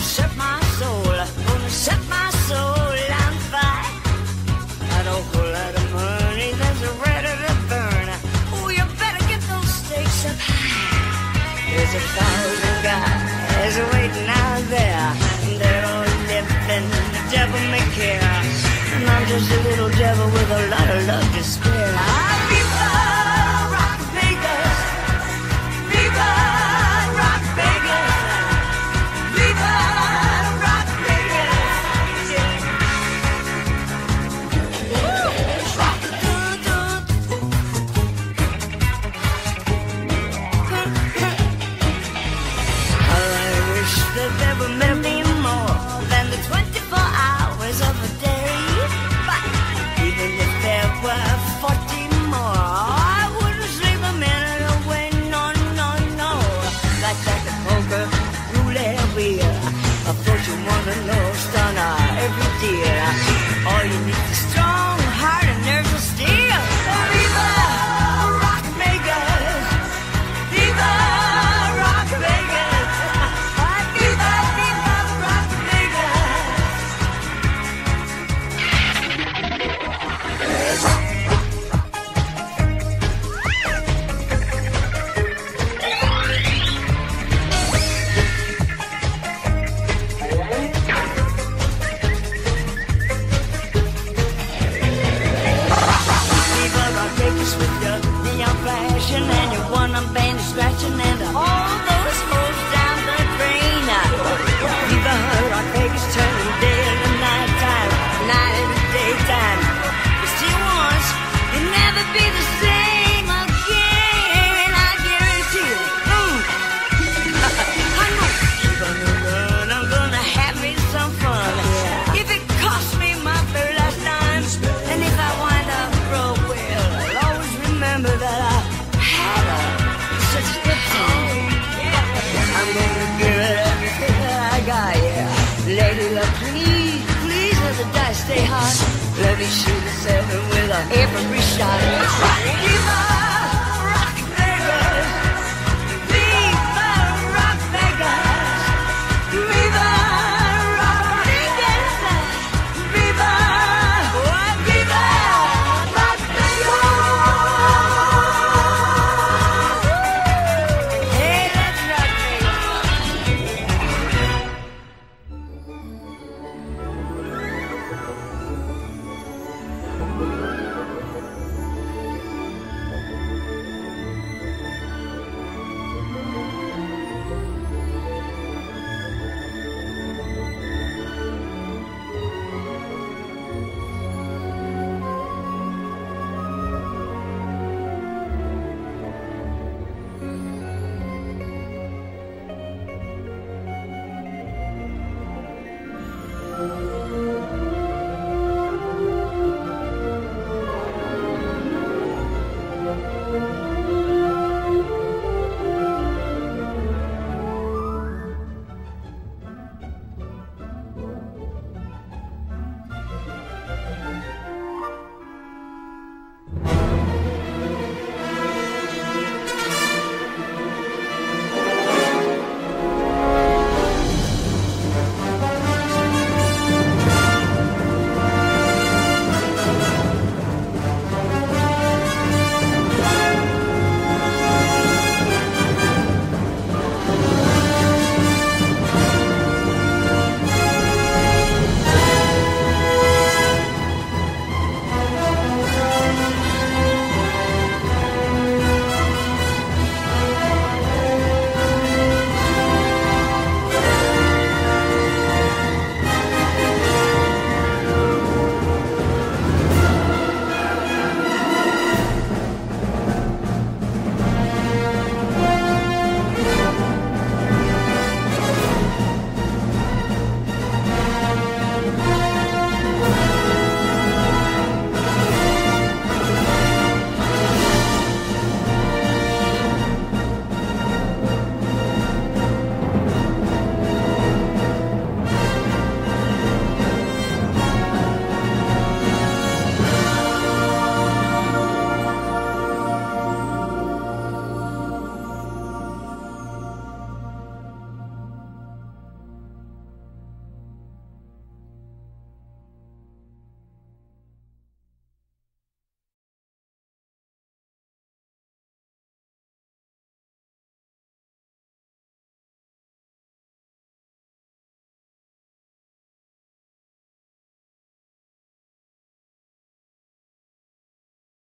set my soul, gonna set my soul on fire. Got a whole lot of money that's ready to burn. Oh, you better get those stakes up high. There's a thousand guys waiting out there. They're all living the devil may care. And I'm just a little devil with a lot of love to spare. All dice stay hot. Let me shoot the seven with a every shot.